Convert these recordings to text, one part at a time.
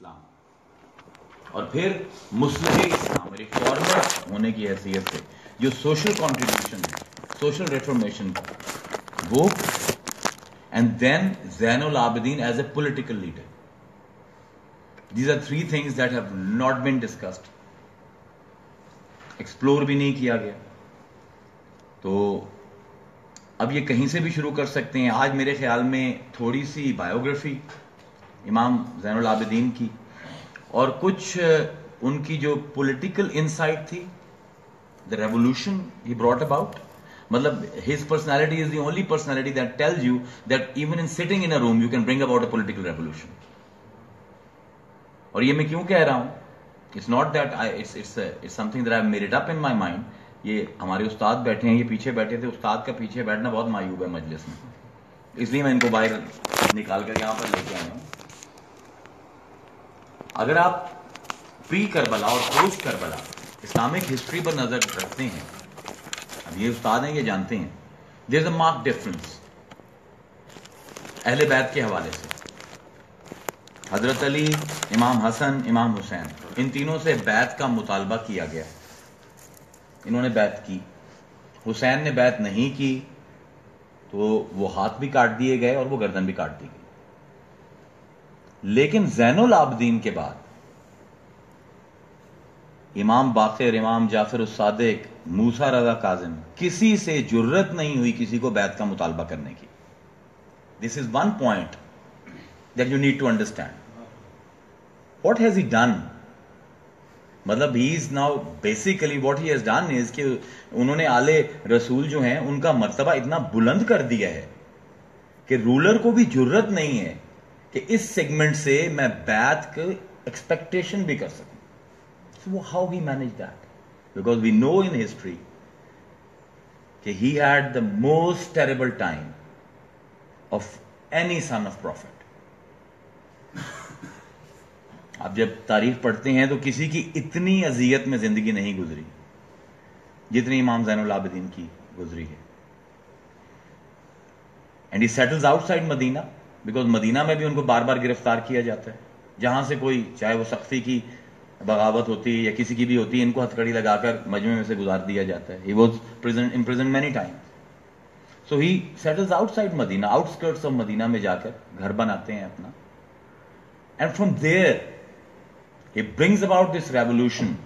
इस्लाम। और फिर मुस्लिम इस्लाम रिफॉर्मर होने की हैसियत से, जो सोशल कॉन्ट्रीब्यूशन सोशल रिफॉर्मेशन वो and then Zainul Abidin as a political leader these are three things that have not been discussed explore भी नहीं किया गया। तो अब ये कहीं से भी शुरू कर सकते हैं। आज मेरे ख्याल में थोड़ी सी बायोग्राफी इमाम जैनुल आबिदीन की। और कुछ उनकी जो पॉलिटिकल इनसाइट थी the revolution he brought about मतलब his personality is the only personality that tells you that even in sitting in a room you can bring about a political revolution और ये मैं क्यों कह रहा हूँ? It's not that I it's it's it's something that I it up in my mind ये हमारे उस्ताद बैठे हैं, ये पीछे बैठे थे, उस्ताद का पीछे बैठना बहुत मायूब है मजलिस में। इसलिए मैं इनको बाहर निकाल कर यहाँ पर लेके आया हूँ। अगर आप प्री करबला और पोस्ट करबला इस्लामिक हिस्ट्री पर नज़र रखते हैं, अब ये उस्ताद हैं, ये जानते हैं there is a mark difference अहले बैत के हवाले से। हज़रत अली, इमाम हसन, इमाम हुसैन, इन तीनों से बैत का मुतालबा किया गया। इन्होंने बैत की। हुसैन ने बैत नहीं की तो वो हाथ भी काट दिए गए और वो गर्दन भी काट दी गई। लेकिन जैनुल आबदीन के बाद, इमाम बाखिर इमाम जाफिर सादिक, मूसा रजा काजिम, किसी से जुर्रत नहीं हुई किसी को बैत का मुतालबा करने की। This is one point that you need to understand what has he done मतलब he is now basically what he has done is कि उन्होंने आले रसूल जो हैं, उनका मरतबा इतना बुलंद कर दिया है कि रूलर को भी ज़रूरत नहीं है। कि इस सेगमेंट से मैं बैत के एक्सपेक्टेशन भी कर सकूँ। सो वो how he manage that because we know in history कि he had the most terrible time of any son of prophet आप जब तारीफ़ पढ़ते हैं तो किसी की इतनी अजियत में ज़िंदगी नहीं गुजरी, जितनी इमाम जैनुल आबिदीन की गुजरी है। And he settles outside Medina because Medina में भी उनको बार बार गिरफ़्तार किया जाता है। जहाँ से कोई, चाहे वो सख्ती की बगावत होती है या किसी की भी होती है इनको हथकड़ी लगाकर मजमे में से गुजार दिया जाता है। He was present in present many time so he settles outside Medina outskirts of Medina में जाकर घर बनाते हैं अपना। And from there he brings about this revolution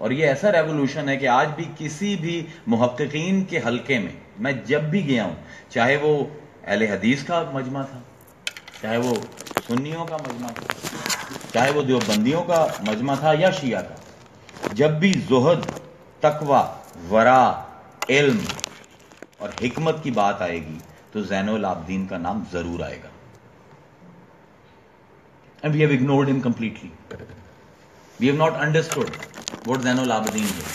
और ये ऐसा रेवोल्यूशन है कि आज भी किसी भी मुहक्कीन के हल्के में, मैं जब भी गया हूँ, चाहे वो अहले हदीस का मजमा था, चाहे वो सुन्नियों का मजमा था, चाहे वो देवबंदियों का मजमा था या शिया का। जब भी जोहद, तकवा, वरा, इल्म और हिकमत की बात आएगी तो जैनुल आबदीन का नाम ज़रूर आएगा। And we have ignored him completely we have not understood what Zainul Abidin है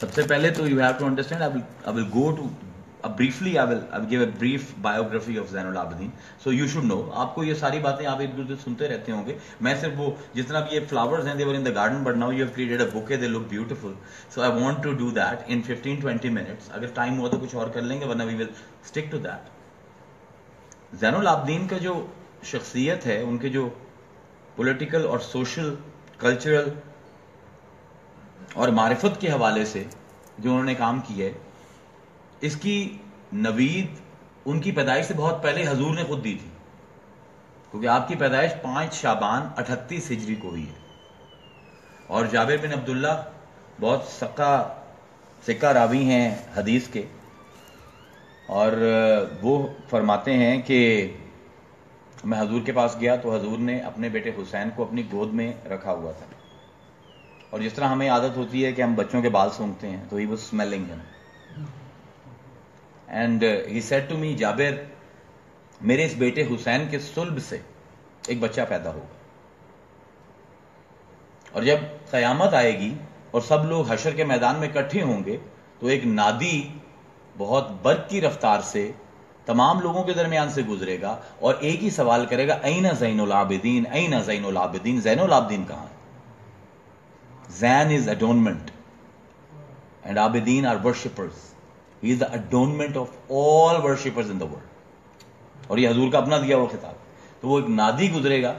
सबसे पहले तो you have to understand I will go to briefly I will I give a brief biography of Zainul Abidin so you should know आपको ये सारी बातें आप एक दूसरे सुनते रहते होंगे। मैं सिर्फ़ वो, जितना भी ये फ्लावर्स हैं there in the garden but now you have created a bouquet they look beautiful so I want to do that in 15 20 minutes अगर टाइम हुआ तो कुछ और कर लेंगे, वरना we will stick to that Zainul Abidin का जो शख्सियत है, उनके जो पॉलिटिकल और सोशल कल्चरल और मारिफत के हवाले से जो उन्होंने काम किया है इसकी नवीद उनकी पैदाइश से बहुत पहले हजूर ने खुद दी थी। क्योंकि आपकी पैदाइश पाँच शाबान अठतीस हिजरी को हुई है। और जाबिर बिन अब्दुल्ला बहुत सक्का सिक्का रावी हैं हदीस के। और वो फरमाते हैं कि मैं हजूर के पास गया तो हजूर ने अपने बेटे हुसैन को अपनी गोद में रखा हुआ था। और जिस तरह हमें आदत होती है कि हम बच्चों के बाल सूंघते हैं तो ही वो स्मेलिंग है। And he said to me Jabir मेरे इस बेटे हुसैन के सुल्ब से एक बच्चा पैदा होगा। और जब कयामत आएगी और सब लोग हशर के मैदान में इकट्ठे होंगे तो एक नादी बहुत बर्क की रफ्तार से तमाम लोगों के दरमियान से गुजरेगा और एक ही सवाल करेगा ऐना जैनुल आबिदीन? ऐना जैनुल आबिदीन? जैनुल आबिदीन कहाँ है? Zain is adornment, and Abidin are worshippers. He is the adornment of all worshippers in the world और ये हजूर का अपना दिया हुआ खिताब। तो वो एक नादी गुजरेगा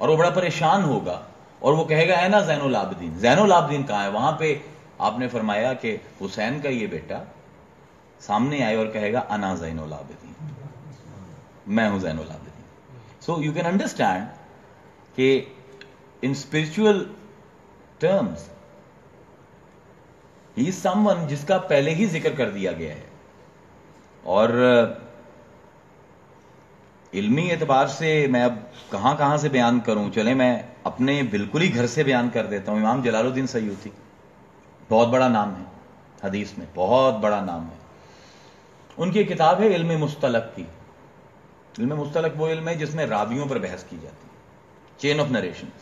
और वो बड़ा परेशान होगा और वो कहेगा है ना जैनुल आबदीन जैनुल आबदीन कहाँ है? वहाँ पे आपने फरमाया कि हुसैन का ये बेटा सामने आए और कहेगा अना जैनुल आबदीन, मैं हूँ Zainul Abidin. So you can understand कि in spiritual terms he someone जिसका पहले ही ज़िक्र कर दिया गया है। और इल्मी एतबार से मैं अब कहाँ कहाँ से बयान करूँ? चले, मैं अपने बिल्कुल ही घर से बयान कर देता हूँ। इमाम जलालुद्दीन सयूती, बहुत बड़ा नाम है हदीस में, बहुत बड़ा नाम है। उनकी किताब है इल्म मुस्तलक की। इल्म मुस्तलक वो इल्म है जिसमें रावियों पर बहस की जाती है। चेन ऑफ़ नरेशन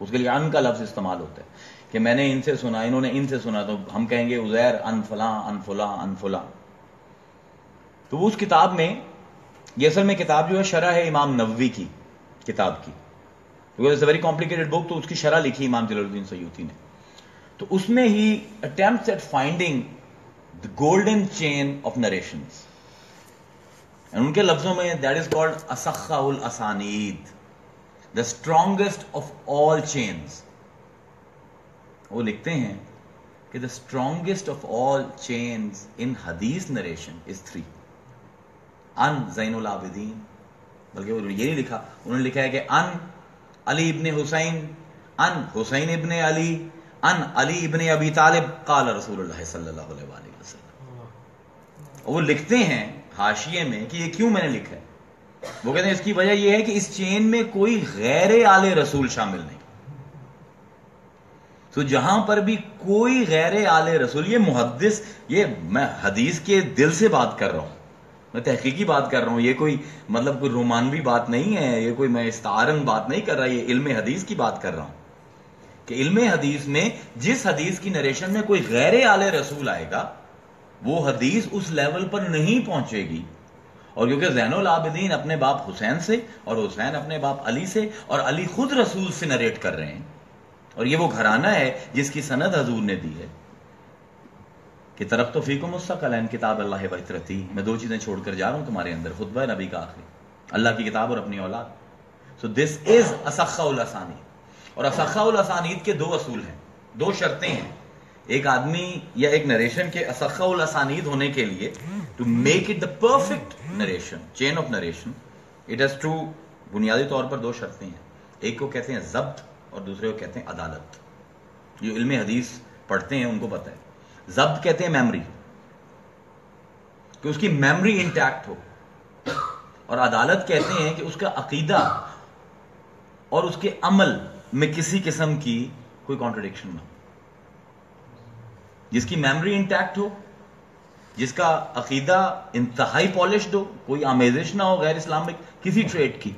उसके लिए अन का लफ्ज इस्तेमाल होता है। कि मैंने इनसे सुना, इन्होंने इनसे सुना तो हम कहेंगे, उजैर अनफला अनफुला अनफुला तो उस किताब में, ये असल में किताब जो है शरा है इमाम नबवी की, किताब की। बिकॉज़ वेरी कॉम्प्लिकेटेड बुक तो उसकी शरा लिखी इमाम जलालुद्दीन सयूती ने। तो उसमें ही attempt at finding the golden chain of narration उनके लफ्जों में दैट इज़ कॉल्ड असखाउल असानीद the strongest of all chains वो लिखते हैं कि the strongest of all chains in हदीस narration is three on Zainul Abidin बल्कि वो ये नहीं लिखा। उन्होंने लिखा है कि अन अली इबन हुसैन अन हुसैन इबन अली अन अली इबन अबी तालिब काल रसूल सल्लल्लाहु अलैहि वसल्लम वो लिखते हैं हाशिए में कि ये क्यों मैंने लिखा है? वो कहते हैं, इसकी वजह यह है कि इस चेन में कोई गैर आले रसूल शामिल नहीं। तो जहाँ पर भी कोई गैर आले रसूल, ये मुहदस ये मैं हदीस के दिल से बात कर रहा हूँ। मैं तहकीकी बात कर रहा हूँ। ये कोई मतलब कोई रोमानवी बात नहीं है, ये कोई मैं इस्तारन बात नहीं कर रहा, ये इल्म हदीस की बात कर रहा हूँ। कि इल्म हदीस में जिस हदीस की नरेशन में कोई गैर आले रसूल आएगा, वो हदीस उस लेवल पर नहीं पहुंचेगी। और क्योंकि जैनुल आबिदीन अपने बाप हुसैन से और हुसैन अपने बाप अली से और अली खुद रसूल से नरेट कर रहे हैं और ये वो घराना है जिसकी सनद हजूर ने दी है। कि तरफ़ तो फीको मुस्तकल किताब अल्लाह वतरती। मैं दो चीज़ें छोड़कर जा रहा हूँ तुम्हारे अंदर, खुतबा नबी का आखिरी। अल्लाह की किताब और अपनी औलाद। सो दिस इज़ असखासानी और असखासानीद के दो असूल हैं, दो शर्तें हैं। एक आदमी या एक नरेशन के असखासानीद होने के लिए to make it the perfect narration chain of narration it has to बुनियादी तौर पर दो शर्तें हैं। एक को कहते हैं जब्त और दूसरे को कहते हैं अदालत। जो इल्म हदीस पढ़ते हैं, उनको पता है। जब्त कहते हैं मेमोरी कि उसकी मेमोरी इंटैक्ट हो। और अदालत कहते हैं कि उसका अकीदा और उसके अमल में किसी किस्म की कोई कॉन्ट्रोडिक्शन ना जिसकी मेमोरी इंटैक्ट हो, जिसका अकीदा इंतहाई पॉलिश्ड हो, कोई आमेजिश ना हो गैर इस्लामिक, किसी ट्रेड की।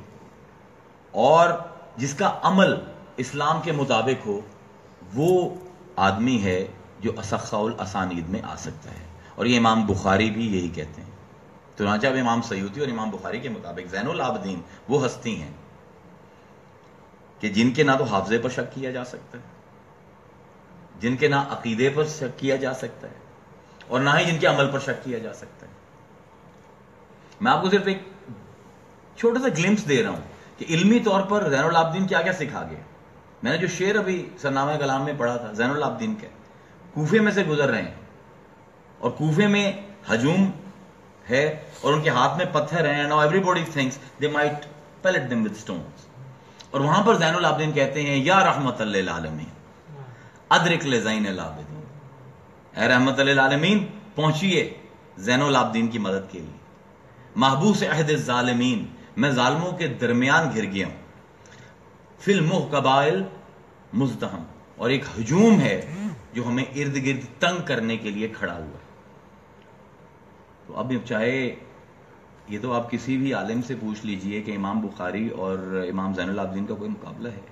और जिसका अमल इस्लाम के मुताबिक हो, वो आदमी है जो असखाउल असानीद में आ सकता है। और ये इमाम बुखारी भी यही कहते हैं। तो अब इमाम सयूदी और इमाम बुखारी के मुताबिक जैनुल आबदीन वो हस्ती हैं कि जिनके ना तो हाफजे पर शक किया जा सकता है, जिनके ना अकीदे पर शक किया जा सकता है, और ना ही जिनके अमल पर शक किया जा सकता है। मैं आपको सिर्फ़ एक छोटा सा ग्लिम्स दे रहा हूँ कि इल्मी तौर पर जैनुल आबदीन क्या क्या सिखा गया मैंने जो शेर अभी सरनामा कलाम में पढ़ा था, जैनुल आबदीन के, कूफे में से गुजर रहे हैं। और कूफे में हजूम है और उनके हाथ में पत्थर हैं now everybody thinks they might pellet them with stones और वहाँ पर जैनुल आबदीन कहते हैं, या रहमत आलमीन, अदरिक ले जैन आबदीन. ए रहमत आलमीन, पहुंचिए जैनुल आबदीन की मदद के लिए। महबूस अहद जालमीन, मैं जालमों के दरमियान घिर गया हूँ। फिल मुह कबाइल मुजतहम और एक हजूम है जो हमें इर्द गिर्द तंग करने के लिए खड़ा हुआ है। तो अब चाहे, ये तो आप किसी भी आलिम से पूछ लीजिए कि इमाम बुखारी और इमाम जैन आबदीन का कोई मुकाबला है।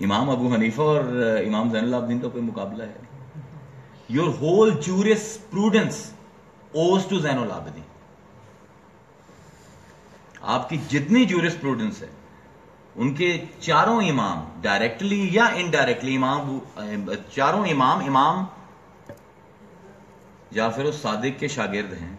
इमाम अबू हनीफा और इमाम जैन आबदीन का कोई मुकाबला है। Your whole jurisprudence owes to Zainul Abidin आपकी जितनी जूरियस प्रूडेंस है उनके चारों इमाम डायरेक्टली या इनडायरेक्टली इमाम चारों इमाम इमाम जाफिर सादिक के शागिर्द हैं।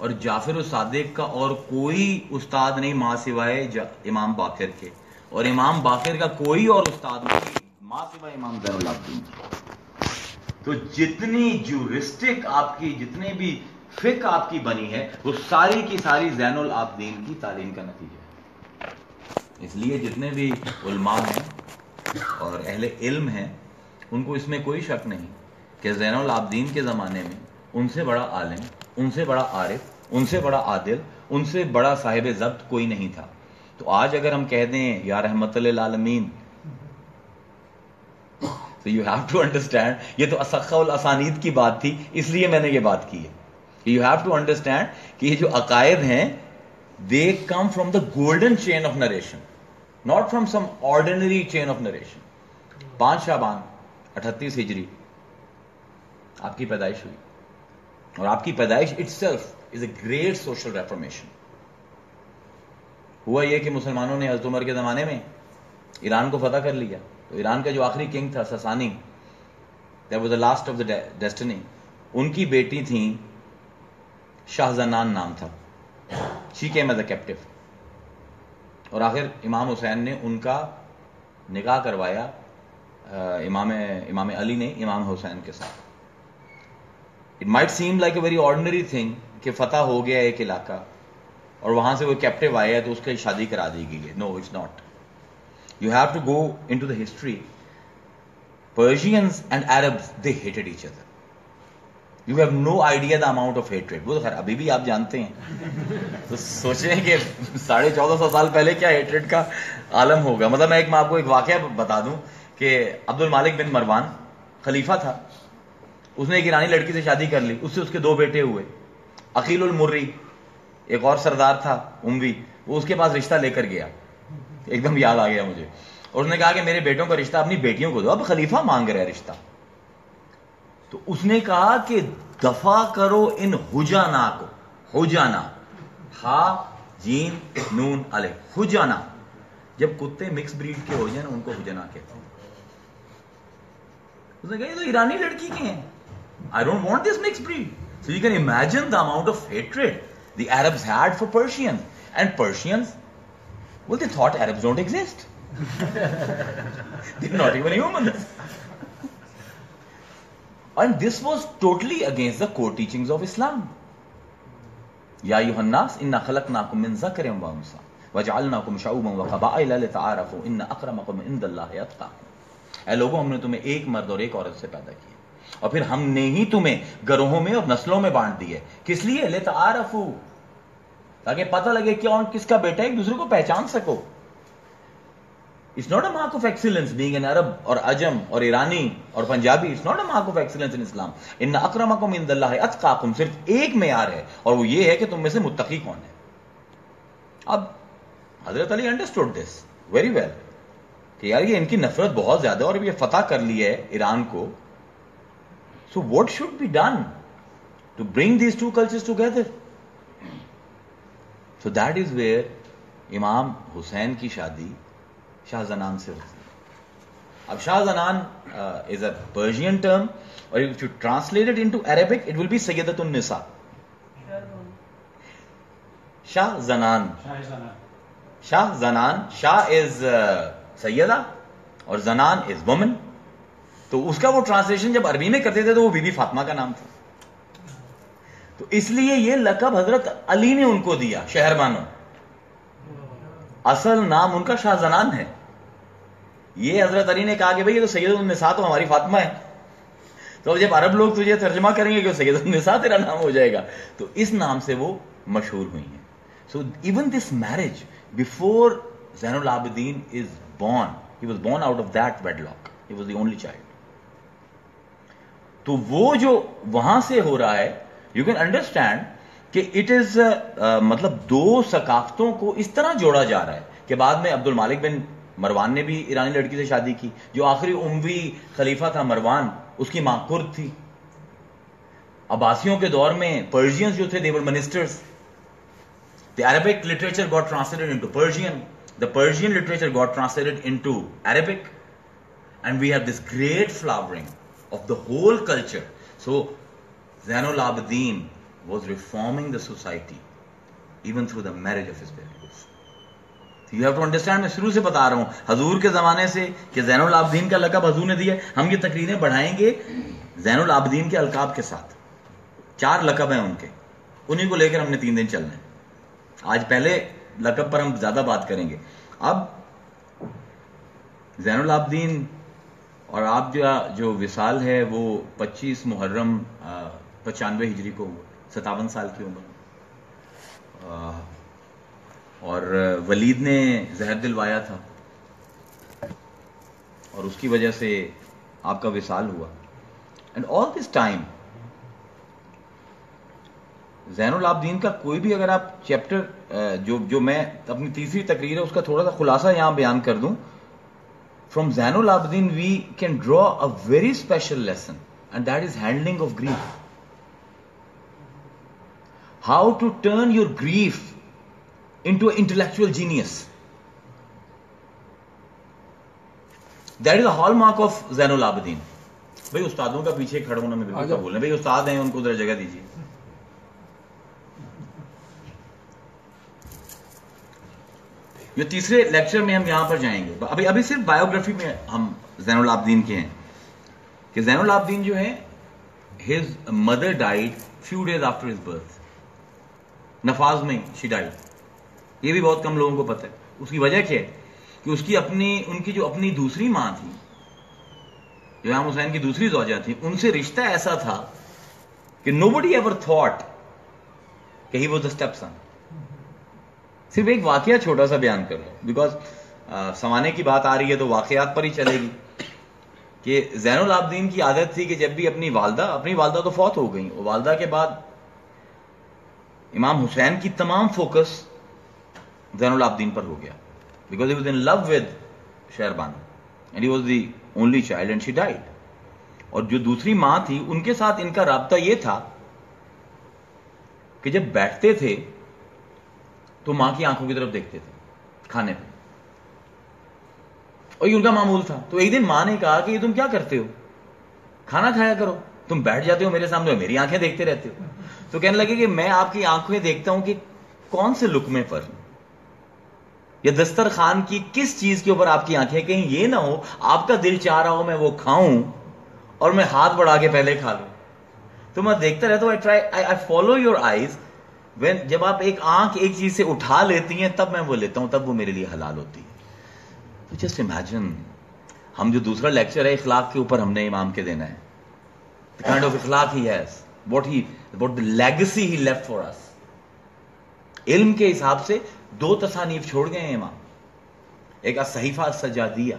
और जाफिर सादिक का और कोई उस्ताद नहीं, माँ सिवाय इमाम बाकिर के। और इमाम बाकिर का कोई और उस्ताद नहीं, माँ सिवाय इमाम जैनुलाब्दीन तो जितनी जूरिस्टिक आपकी, जितने भी फिक आपकी बनी है, वो सारी की सारी जैनुल आबदीन की तालीम का नतीजा है। इसलिए जितने भी उलमा हैं और अहले इल्म हैं, उनको इसमें कोई शक नहीं कि जैन आबदीन के ज़माने में उनसे बड़ा आलिम, उनसे बड़ा आरिफ, उनसे बड़ा आदिल, उनसे बड़ा साहिब जब्त कोई नहीं था। तो आज अगर हम कह दें, या रहमत आलमीन तो यू हैव टू अंडरस्टैंड ये तो असखल असानीद की बात थी, इसलिए मैंने ये बात की है। यू हैव टू अंडरस्टैंड कि ये जो अकायद हैं they come from the golden chain of narration not from some ordinary chain of narration पाँच शाबान, अठतीस हिजरी। आपकी पैदाइश हुई। और आपकी पैदाइश itself is a great social reformation हुआ यह कि मुसलमानों ने हज़रत उमर के जमाने में ईरान को फतह कर लिया। तो ईरान का जो आखिरी किंग था, Sasani that was the last of the destiny उनकी बेटी थी शाहजनान नाम था। She came as a captive और आखिर इमाम हुसैन ने उनका निकाह करवाया इमाम इमाम अली ने इमाम हुसैन के साथ। It might seem like a very ordinary thing कि फतह हो गया एक इलाका और वहाँ से वो कैप्टिव आया है तो उसकी शादी करा दी गई है। No it's not you have to go into the history Persians and Arabs they hated each other you have no idea the amount of hatred वो तो खैर, अभी भी आप जानते हैं। तो सोचें कि साढ़े चौदह सौ साल पहले क्या हेट्रेड का आलम होगा। मतलब मैं एक, मैं आपको एक वाक्य बता दूँ कि अब्दुल मालिक बिन मरवान खलीफा था। उसने एक ईरानी लड़की से शादी कर ली। उससे उसके दो बेटे हुए। अकील उल मुर्री, एक और सरदार था, उमवी। वो उसके पास रिश्ता लेकर गया। एकदम याद आ गया मुझे। और उसने कहा कि मेरे बेटों का रिश्ता अपनी बेटियों को दो। अब खलीफा मांग रहा है रिश्ता। तो उसने कहा कि दफ़ा करो इन हुजाना को। हुजाना। हा, जीन, नून, अले। हुजाना। जब कुत्ते मिक्स ब्रीड के हो जाए, उनको हुजाना कहते हैं। उसने कहा, ये तो ईरानी लड़की के हैं। I don't want this mix breed so you can imagine the amount of hatred the Arabs had for Persian and Persians well that Arab don't exist not even humans And this was totally against the core teachings of Islam. Ya yuhannas inna khalaqnakum min zakarin wa unsa waj'alnakum shu'uban wa qaba'ila lita'arafu inna akramakum indallahi atqakum. ऐ लोगों हमने तुम्हें एक मर्द और एक औरत से पैदा किया और फिर हमने ही तुम्हें गरोहों में और नस्लों में बांट दिए किस लिए ले तारफू ताकि पता लगे कौन किसका बेटा एक दूसरे को पहचान सको it's not a mark of excellence being an Arab और अजम और ईरानी और Punjabi it's not a mark of excellence in Islam इन अक्रमकुम इन है अतकाकुम सिर्फ़ एक मैार है और वो ये है कि तुम में से मुत्तकी कौन है अब हज़रत Ali understood this very well कि यार ये इनकी नफरत बहुत ज़्यादा और ये फतह कर ली है ईरान को so what should be done to bring these to cultures together? So that is where Imam Hussain की shadi शाहजनान से होती है अब Shahjanan is a Persian term और if you translated into Arabic it will be सैयदतुन निसा शाहजनान शाहजनान शाह is सैयदा और जनान इज़ वुमन तो उसका वो ट्रांसलेशन जब अरबी में करते थे तो वो बीबी फातिमा का नाम था। तो इसलिए ये लकब हज़रत अली ने उनको दिया शहर मानो असल नाम उनका शाहजनान है। ये हज़रत अली ने कहा कि भाई ये तो सैयद उन्निसा तो हमारी फातिमा है। तो जब अरब लोग तुझे तर्जमा करेंगे कि सैयद उन्निसा तेरा नाम हो जाएगा? तो इस नाम से वो मशहूर हुई है। So even this marriage before Zainul Abidin is born he was born out of that wedlock he was the only child तो वो जो वहाँ से हो रहा है यू कैन अंडरस्टैंड कि इट इज़ uh, मतलब दो सकाफतों को इस तरह जोड़ा जा रहा है कि बाद में अब्दुल मालिक बिन मरवान ने भी ईरानी लड़की से शादी की। जो आखिरी उमवी खलीफा था मरवान उसकी माँ कुर्द थी। अब्बासियों के दौर में पर्शियंस जो थे their ministers the Arabic literature got translated into Persian the Persian literature got translated into Arabic and we have this great flowering of the whole culture. So, Zainul Abidin was reforming the society even through the marriage of daughters. You have to understand मैं शुरू से बता रहा हूँ। हजूर के जमाने से कि जैनुल आबदीन का लकब हजूर ने दिया हम ये तकरीरें बढ़ाएँगे जैनुल आबदीन के अलकाब के साथ। चार लकब हैं उनके। उन्हीं को लेकर हमने तीन दिन चलना है। आज पहले लकब पर हम ज़्यादा बात करेंगे। अब जैनुल आबदीन और आप जो जो विसाल है, वो 25 मुहर्रम पचानवे हिजरी को हुआ। सतावन साल की उम्र। और वलीद ने जहर दिलवाया था। और उसकी वजह से आपका विसाल हुआ। And all this time Zainul Abidin का कोई भी अगर आप चैप्टर जो जो मैं अपनी तीसरी तकरीर है, उसका थोड़ा सा खुलासा यहाँ बयान कर दूँ। From Zainul Abidin we can draw a very special lesson and that is handling of grief how to turn your grief into an intellectual genius. That is hallmark of Zainul Abidin भाई उस्तादों का पीछे खड़े होना में बिल्कुल बोल रहे भाई उस्ताद हैं उनको उधर जगह दीजिए। ये तीसरे लेक्चर में हम यहाँ पर जाएँगे। अभी अभी सिर्फ़ बायोग्राफी में हम जैनुल आबदीन के हैं। कि जैनुल आबदीन जो है his mother died few days after his birth नफाज में शी डाइड ये भी बहुत कम लोगों को पता है। उसकी वजह क्या है? कि उसकी अपनी, उनकी जो अपनी दूसरी माँ थी, इमाम हुसैन की दूसरी जोजा थी, उनसे रिश्ता ऐसा था कि नो बडी एवर थॉट कि he was the step son सिर्फ़ एक वाकया छोटा सा बयान कर लो बिकॉज़ समाने की बात आ रही है तो वाकयात पर ही चलेगी। कि जैनुल आबदीन की आदत थी कि जब भी अपनी वालदा अपनी वालदा तो फौत हो गई। वालदा के बाद इमाम हुसैन की तमाम फोकस जैनुल पर हो गया। Because he was in love with Sherban and he was the only child and she died और जो दूसरी माँ थी, उनके साथ इनका रबता यह था कि जब बैठते थे तो माँ की आँखों की तरफ़ देखते थे, खाने पे। और ये उनका मामूल था। तो एक दिन माँ ने कहा कि ये तुम क्या करते हो? खाना खाया करो। तुम बैठ जाते हो मेरे सामने मेरी आँखें देखते रहते हो। तो कहने लगे कि मैं आपकी आँखें देखता हूँ कि कौन से लुकमे पर या दस्तर खान की किस चीज़ के ऊपर आपकी आँखें कहीं? ये ना हो, आपका दिल चाह रहा हो मैं वो खाऊं और मैं हाथ बढ़ा के पहले खा लू। तो मैं देखता रहता हूँ I try I follow your eyes when जब आप एक आँख एक चीज़ से उठा लेती हैं, तब मैं वो लेता हूँ, तब वो मेरे लिए हलाल होती है। तो जस्ट इमेजिन हम जो दूसरा लेक्चर है, इखलाक के ऊपर हमने इमाम के देना है। The kind of Ikhlaq he has what he what the legacy he left for us इल्म के हिसाब से दो तसानीफ छोड़ गए हैं इमाम। एक Sahifa Sajjadiya.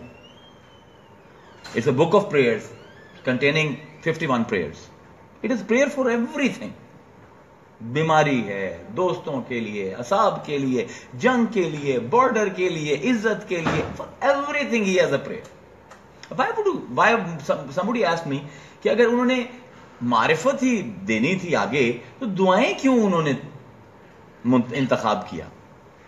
It's a book of prayers containing 51 prayers it is prayer for everything बीमारी है दोस्तों के लिए असाब के लिए जंग के लिए बॉर्डर के लिए इज़्ज़त के लिए for everything he has a prayer would you, why somebody asked me कि अगर उन्होंने मारिफत ही देनी थी आगे तो दुआएँ क्यों उन्होंने इंतखाब किया?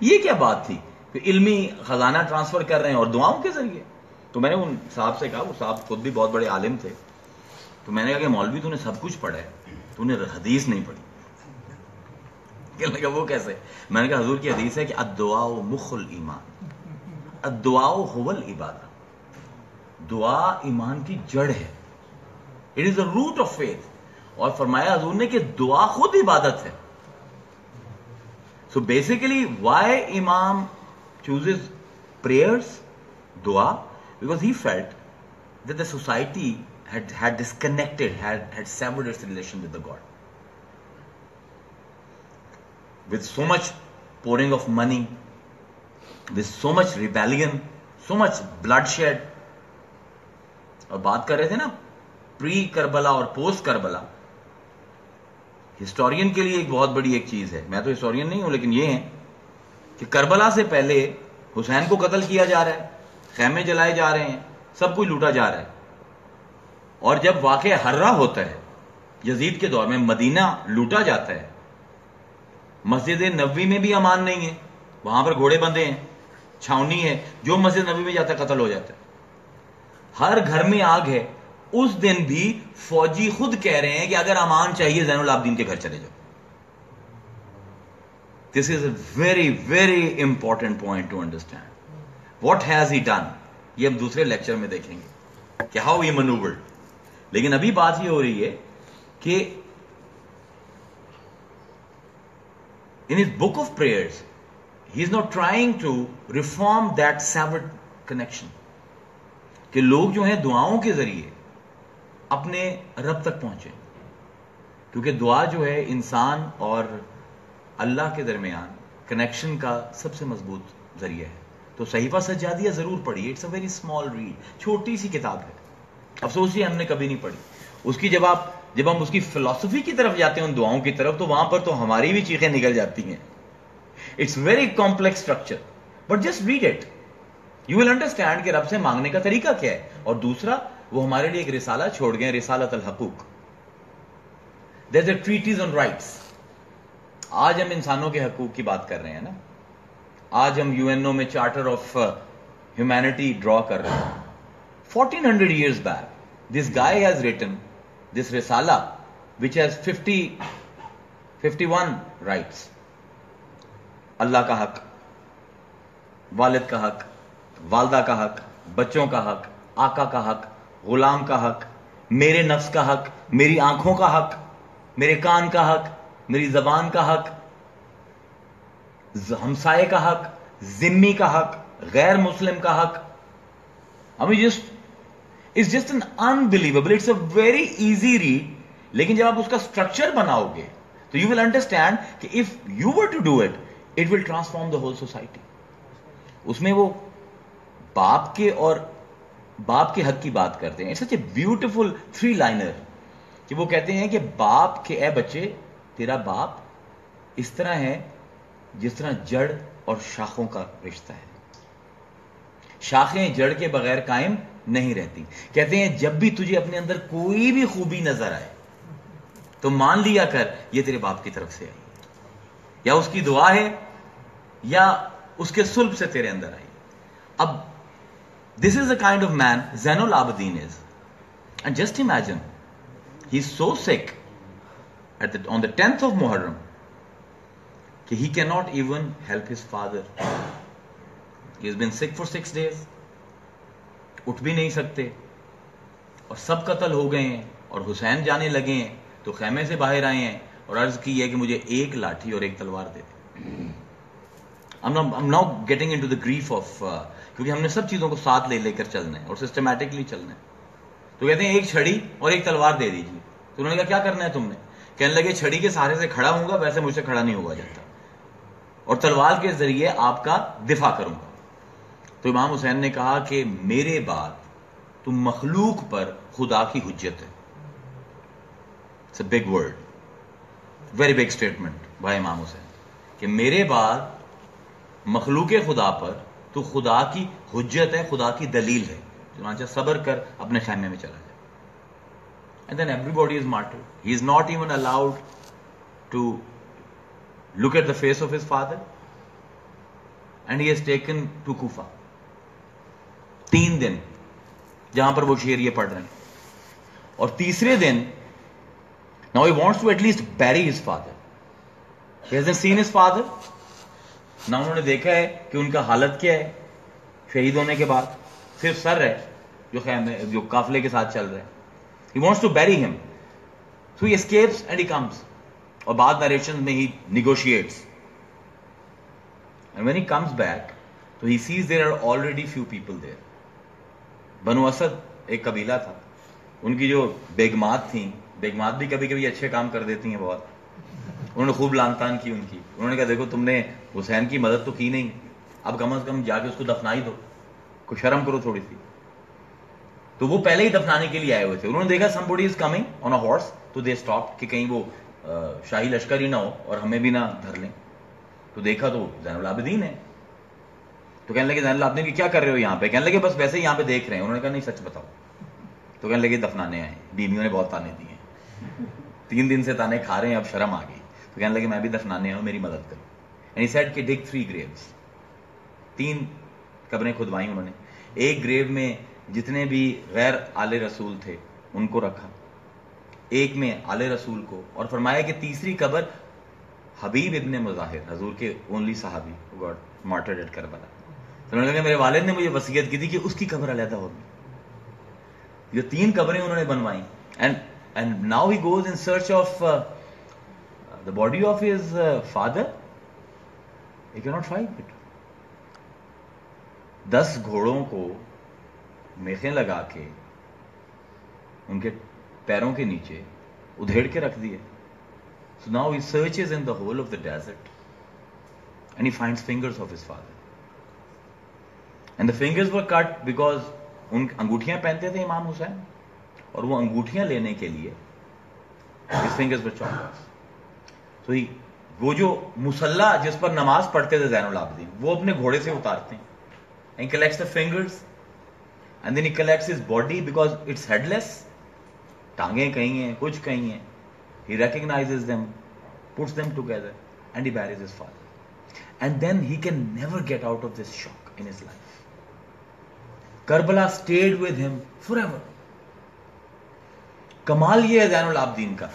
ये क्या बात थी? कि इल्मी खजाना ट्रांसफ़र कर रहे हैं और दुआओं के ज़रिए। तो मैंने उन साहब से कहा, वो साहब खुद भी बहुत बड़े आलिम थे। तो मैंने कहा कि मौलवी, तूने सब कुछ पढ़ा है। तूने हदीस नहीं पढ़ी। कहने वो कैसे? मैंने कहा, हजूर, की हदीस है कि अदुआ मुखल ईमान। अदुआ हुवल इबादत दुआ ईमान की जड़ है। It is the root of faith और फरमाया, हजूर ने कि दुआ खुद इबादत है। So basically, why Imam chooses prayers, dua, because he felt that the society had, had disconnected, had, had severed its relation with the God. With so much pouring of money, with so much rebellion, so much bloodshed. और बात कर रहे थे ना pre Karbala और post Karbala historian के लिए एक बहुत बड़ी एक चीज़ है। मैं तो हिस्टोरियन नहीं हूँ, लेकिन ये है कि करबला से पहले हुसैन को कत्ल किया जा रहा है, खेमे जलाए जा रहे हैं, सब कुछ लूटा जा रहा है। और जब वाक़ हर्रा होता है, यजीद के दौर में मदीना लूटा जाता है, मस्जिद नबी में भी अमान नहीं है, वहाँ पर घोड़े बंधे हैं, छावनी है, जो मस्जिद नबी में जाता है, कत्ल हो जाता है। हर घर में आग है उस दिन भी फौजी खुद कह रहे हैं कि अगर अमान चाहिए, जैनुल आबदीन के घर चले जाओ। This is a very very important point to understand what has he done ये हम दूसरे लेक्चर में देखेंगे कि हाउ ही मनूवर्ड लेकिन अभी बात ये हो रही है कि in his book of prayers he is not trying to reform that severed connection कि लोग जो हैं दुआओं के ज़रिए अपने रब तक पहुँचे। क्योंकि दुआ जो है इंसान और अल्लाह के दरमियान कनेक्शन का सबसे मज़बूत ज़रिया है। तो सहीफा सज्जादिया ज़रूर पढ़ी it's a very small read छोटी सी किताब है। अफसोस ही हमने कभी नहीं पढ़ी। उसकी जब आप, जब हम उसकी फिलोसफी की तरफ़ जाते हैं, उन दुआओं की तरफ़ तो वहाँ पर तो हमारी भी चीखें निकल जाती हैं। It's very complex structure but just read it you will understand कि रब से मांगने का तरीका क्या है। और दूसरा वो हमारे लिए एक रिसाला छोड़ गए रिसालत अल हकूक। There a treatise on rights आज हम इंसानों के हकूक की बात कर रहे हैं ना? आज हम यूएनओ में चार्टर ऑफ़ ह्यूमैनिटी ड्रॉ कर रहे हैं। 1400 years back, this guy has written this Risala, which has 50, 51 rights. अल्लाह का हक वालिद का हक वालदा का हक बच्चों का हक आका का हक गुलाम का हक, मेरे नफ्स का हक, मेरी आँखों का हक, मेरे कान का हक, मेरी जबान का हक हमसाए का हक, जिम्मी का हक, गैर मुस्लिम का हक। हमें just it's just an unbelievable it's a very easy read लेकिन जब आप उसका स्ट्रक्चर बनाओगे तो यू विल अंडरस्टैंड कि if you were to do it it will transform the whole society उसमें वो बाप के और बाप के हक की बात करते हैं। Such a beautiful three liner कि वो कहते हैं कि बाप के ए बच्चे, तेरा बाप इस तरह है जिस तरह जड़ और शाखों का रिश्ता है। शाखें जड़ के बगैर कायम नहीं रहती। कहते हैं, जब भी तुझे अपने अंदर कोई भी खूबी नज़र आए तो मान लिया कर, ये तेरे बाप की तरफ़ से आई। या उसकी दुआ है, या उसके सुल्ब से तेरे अंदर आई। अब this is the kind of man Zainul Abidin is and just imagine he so sick at on the tenth of Muharram कि he can not even help his father he been sick for six days उठ भी नहीं सकते। और सब कत्ल हो गए हैं, और हुसैन जाने लगे हैं तो खेमे से बाहर आए हैं, और अर्ज़ की है कि मुझे एक लाठी और एक तलवार दे दे। I'm now getting into the grief of uh, क्योंकि हमने सब चीज़ों को साथ ले लेकर चलना है और सिस्टमैटिकली चलना है। तो कहते हैं एक छड़ी और एक तलवार दे दीजिए। तो उन्होंने कहा क्या करना है तुमने? कहने लगे छड़ी के सहारे से खड़ा हूँगा वैसे मुझसे खड़ा नहीं हुआ जाता और तलवार के ज़रिए आपका दिफा करूँगा। तो इमाम हुसैन ने कहा कि मेरे बाद तुम मखलूक पर खुदा की हुज्जत है। Big word very big statement भाई इमाम हुसैन। कि मेरे बाद मखलूक खुदा पर तो खुदा की हुज्जत है, खुदा की दलील है। चुनाचा सबर कर, अपने खैमे में चला जाए and then everybody is martyr he is not even allowed to look at the face of his father and he has taken to Kufa तीन दिन, जहाँ पर वो शेर ये पढ़ रहे हैं। और तीसरे दिन now he wants to at least bury his father seen his father ना उन्होंने देखा है कि उनका हालत क्या है, शहीद होने के बाद। सिर्फ़ सर है जो खैम जो काफले के साथ चल रहे हैं। He wants to bury him so he escapes and he comes और बाद नरेशन में he negotiates and when he comes back तो he sees there are already few people there Banu Asad एक कबीला था। उनकी जो बेगमात थी, बेगमात भी कभी कभी अच्छे काम कर देती हैं बहुत। उन्होंने खूब लान तान की उनकी। उन्होंने कहा, देखो, तुमने हुसैन की मदद तो की नहीं। अब कम अज कम जाके उसको दफना ही दो। कुछ शर्म करो थोड़ी सी। तो वो पहले ही दफनाने के लिए आए हुए थे। उन्होंने देखा somebody is coming on a horse तो दे स्टॉप कि कहीं वो शाही लश्कर ही ना हो और हमें भी ना धर लें। तो देखा तो जैनुल आबिदीन है। तो कहने लगे, जैनुल आबदीन की क्या कर रहे हो यहाँ पे? कहने लगे, बस वैसे ही यहाँ पे देख रहे हैं। उन्होंने कहा, नहीं, सच बताओ। तो कहने लगे, दफनाने आए बीमियों ने बहुत ताने दिए तीन दिन से ताने खा रहे हैं, अब शर्म आ गई। कहने लगे, मैं भी दफनाने आऊँ, मेरी मदद करो. एंड ही सेड कि डिग थ्री ग्रेव्स तीन कब्रें खुदवाई उन्होंने। एक ग्रेव में जितने भी गैर आले रसूल थे, उनको रखा। एक में आले रसूल को और फरमाया कि तीसरी कब्र हबीब इब्ने मुजाहिर, हजूर के ओनली साहबी गॉड मार्टर्ड एट करबला तो उन्होंने कहा, मेरे वालिद ने मुझे वसीयत की थी कि उसकी कब्र अलहदा होगी. ये तीन कब्रें उन्होंने बनवाई। And and now he goes in search of the body of his father he can not find it दस घोड़ों को मेखें लगा के उनके पैरों के नीचे उधेड़ के रख दिए So now he searches in the whole of the desert and he finds fingers of his father. And the fingers were cut because उन अंगूठियाँ पहनते थे इमाम हुसैन और वो अंगूठियाँ लेने के लिए his fingers were chopped. तो वो जो मुसल्ला जिस पर नमाज़ पढ़ते थे जैन जैनदीन वो अपने घोड़े से उतारते हैं। And collects the fingers and then he collects his body because it's headless टांगे कहीं हैं, कुछ कहीं हैं। He recognize them puts them together and he buries his for and then he can never get out of this shock in his life Karbala stayed with him for ever कमाल ये है जैनदीन का।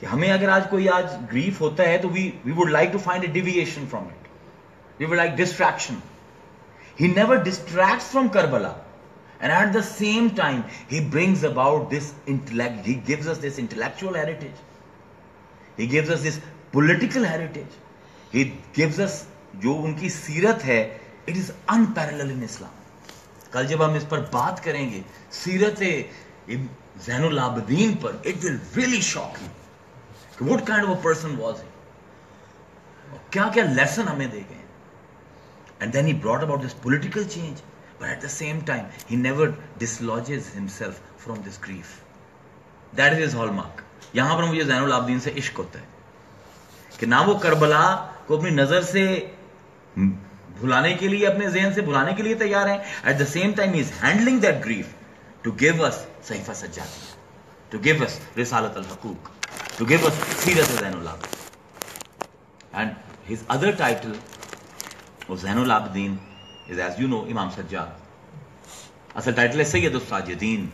कि हमें अगर आज कोई आज ग्रीफ होता है तो we we would like to find a deviation from it we would like distraction he never distracts from Karbala and at the same time he brings about this intellect, he gives us this intellectual heritage. He gives us this political heritage he gives us जो उनकी सीरत है it is अनपैरल इन इस्लाम कल जब हम इस पर बात करेंगे सीरत जैनुल आबदीन पर it will really shock you what kind of person was he क्या क्या लेसन हमें दे गए and then he brought about this political change but at the same time, he never dislodges himself from this grief. That is his hallmark. यहाँ पर मुझे जैनुल आबदीन से इश्क होता है कि ना वो करबला को अपनी नज़र से भुलाने के लिए, अपने जहन से भुलाने के लिए तैयार है। At the same time is handling that grief to give us Sahifa Sajjadi to give us Risalat al Huquq to give us सीरत Zainul Abidin and his other title of Zainul Abidin is, as you know, Imam Sajjad. असल title है सैयद साजिदीन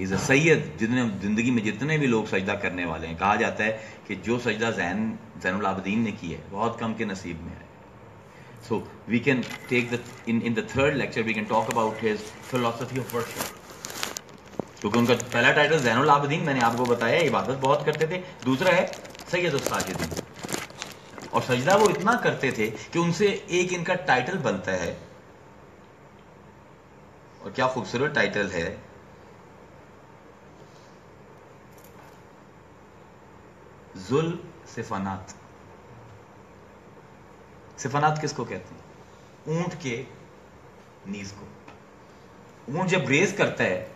is a Syed जितने ज़िंदगी में जितने भी लोग सजदा करने वाले हैं। कहा जाता है कि जो सजदा जैन जैनुलाबदीन ने की है, बहुत कम के नसीब में है। So we can take the in in the third lecture we can talk about his philosophy of worship क्योंकि उनका पहला टाइटल जैनुल आबदीन मैंने आपको बताया इबादत बहुत करते थे। दूसरा है सैयद साजिदीन और सजदा वो इतना करते थे कि उनसे एक इनका टाइटल बनता है। और क्या खूबसूरत टाइटल है। जुल सिफानात। सिफानात किसको कहते हैं? ऊँट के नीज को। ऊँट जब रेस करता है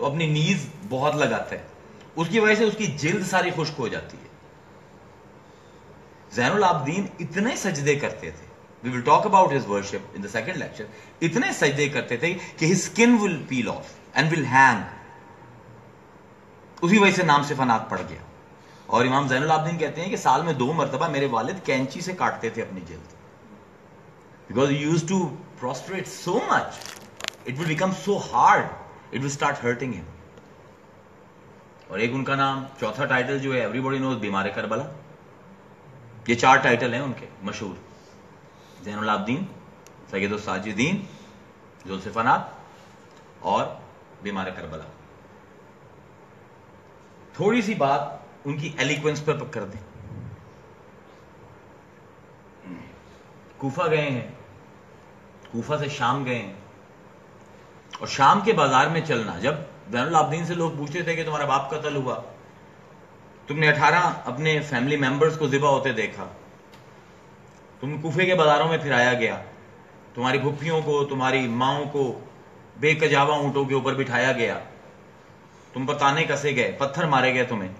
तो अपनी नीज बहुत लगाता है। उसकी वजह से उसकी जिल्द सारी खुश्क हो जाती है। जैनुल आबदीन इतने सजदे करते थे। We will talk about his worship in the second lecture इतने सजदे करते थे कि his skin will peel off and will hang उसी वजह से नाम से फनात पड़ गया। और इमाम जैनुल आबदीन कहते हैं कि साल में दो मरतबा मेरे वालिद कैंची से काटते थे अपनी जल्द। Because use to prostrate so much it will become so hard it will start hurting him और एक उनका नाम, चौथा टाइटल जो है एवरीबॉडी नोज़ बीमार करबला ये चार टाइटल हैं उनके, मशहूर. जैनुल आबदीन, सैयद साजिदीन जुल्फनात और बीमार करबला थोड़ी सी बात उनकी एलिक्वेंस पर कर दें. कूफा गए हैं. कूफा से शाम गए हैं. और शाम के बाज़ार में चलना। जब जैनुल आबदीन से लोग पूछते थे कि तुम्हारा बाप कत्ल हुआ, तुमने अठारह अपने फैमिली मेंबर्स को जिबा होते देखा। तुम कूफे के बाजारों में फिराया गया। तुम्हारी भुप्पियों को, तुम्हारी माओ को बेकजावा ऊंटों के ऊपर बिठाया गया। तुम बताने कसे गए, पत्थर मारे गए तुम्हें।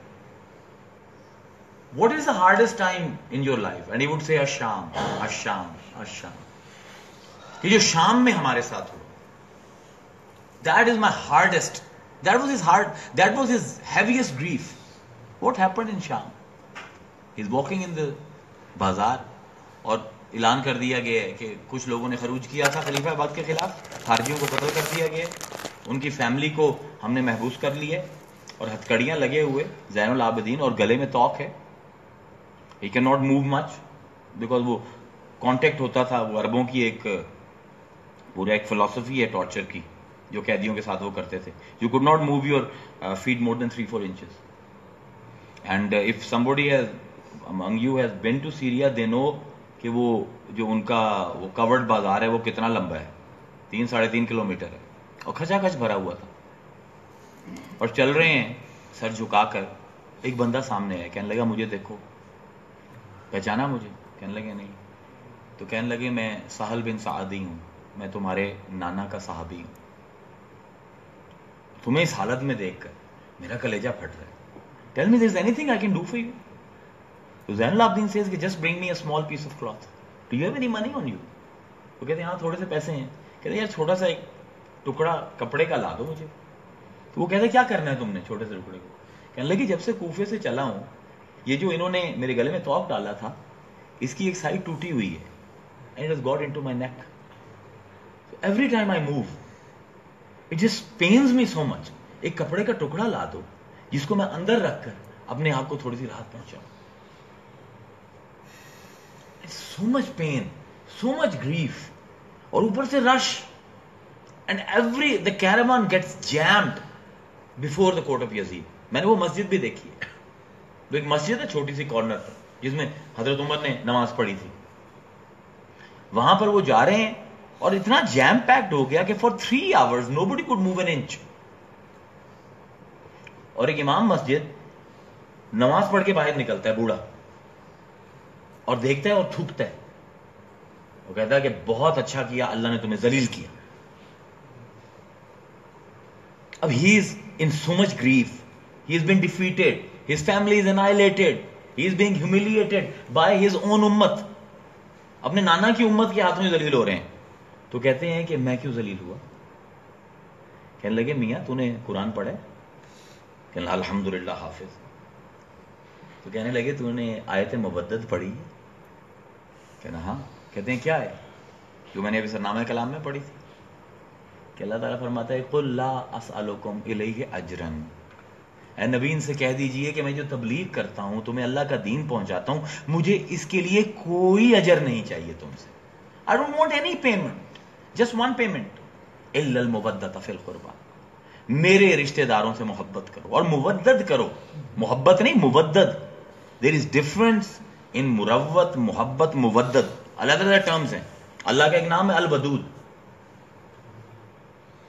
What is the hardest time in your life? And he would say asham asham asham कि जो शाम में हमारे साथ हुआ that is my hardest. That was his hard, that was his heaviest grief. What happened in sham? He's walking in the bazaar और ऐलान कर दिया गया है कि कुछ लोगों ने खरूज किया था खलीफाबाद के खिलाफ खारजियों को कत्ल कर दिया गया उनकी फैमिली को हमने महबूस कर लिया और हथकड़ियाँ लगे हुए जैनुल आबदीन और गले में तोक है। He can not move much because वो कांटेक्ट होता था, वो अरबों की एक, पूरा एक फिलोसफी है टॉर्चर की। जो कैदियों के साथ वो करते थे। You could not move your feet more than three four inches and if somebody among you has been to Syria they know कि वो जो उनका वो कवर्ड बाज़ार है, वो कितना लंबा है। तीन, साढ़े तीन किलोमीटर है। और खचाखच भरा हुआ था। और चल रहे हैं, सर झुकाकर। एक बंदा सामने है कहने लगा, मुझे देखो। पहचाना मुझे? कहने लगे, नहीं। तो कहने लगे, मैं साहल बिन सादी हूँ। मैं तुम्हारे नाना का साहबी हूँ। तुम्हें इस हालत में देखकर मेरा कलेजा फट रहा है tell me this anything I can do for you तो जैन अब्दीन सेज कि just bring me a small piece of cloth do you have any money on you तो कहते हैं हाँ थोड़े से पैसे हैं। कहते यार, छोटा सा एक टुकड़ा कपड़े का ला दो मुझे। तो वो कहते क्या करना है तुमने छोटे से टुकड़े को? कहने लगी, जब से कूफे से चला हूँ, ये जो इन्होंने मेरे गले में तौक डाला था, इसकी एक साइड टूटी हुई है and it got into my neck every time I move it just pains me so much एक कपड़े का टुकड़ा ला दो, जिसको मैं अंदर रखकर अपने आप को थोड़ी सी राहत पहुंचाऊं। So much pain so much grief और ऊपर से rush and every the caravan gets jammed before the court of Yazid मैंने वो मस्जिद भी देखी है। तो एक मस्जिद है, छोटी सी कॉर्नर पर, जिसमें हज़रत उमर ने नमाज़ पढ़ी थी। वहाँ पर वो जा रहे हैं और इतना जैम पैक्ड हो गया कि for three hours nobody could move an inch और एक इमाम मस्जिद नमाज़ पढ़ के बाहर निकलता है, बूढ़ा। और देखता है और थूकता है। वो कहता है कि बहुत अच्छा किया, अल्लाह ने तुम्हें जलील किया। अब he is in so much grief he is been defeated his family is annihilated he is being humiliated by his own उम्मत अपने नाना की उम्मत के हाथ में जलील हो रहे हैं। तो कहते हैं कि मैं क्यों जलील हुआ? कहने लगे, मियाँ, तूने कुरान पढ़ा कहने अल्हम्दुलिल्लाह हाफिज। तो कहने लगे, तूने आयत मुबद्दत पढ़ी कहना हाँ। कहते हैं, क्या है? जो मैंने अभी सरनामा कलाम में पढ़ी थी। कि अल्लाह ताला फरमाता है कुल्ला असअलुकुम इलैहि अजरन। ए नबीन से कह दीजिए कि मैं जो तबलीग करता हूँ, तुम्हें अल्लाह का दीन पहुंचाता हूँ, मुझे इसके लिए कोई अजर नहीं चाहिए तुमसे। I don't want any payment just one payment इल्लल मुबद्दत फिल कुर्बा। मेरे रिश्तेदारों से मोहब्बत करो और मुवद्दत करो। मोहब्बत नहीं, मुवद्दत। देर इज़ डिफरेंस इन मुरवत मोहब्बत, मुवद्दत। अलग अलग टर्म्स हैं। अल्लाह का एक नाम है अलवदूद।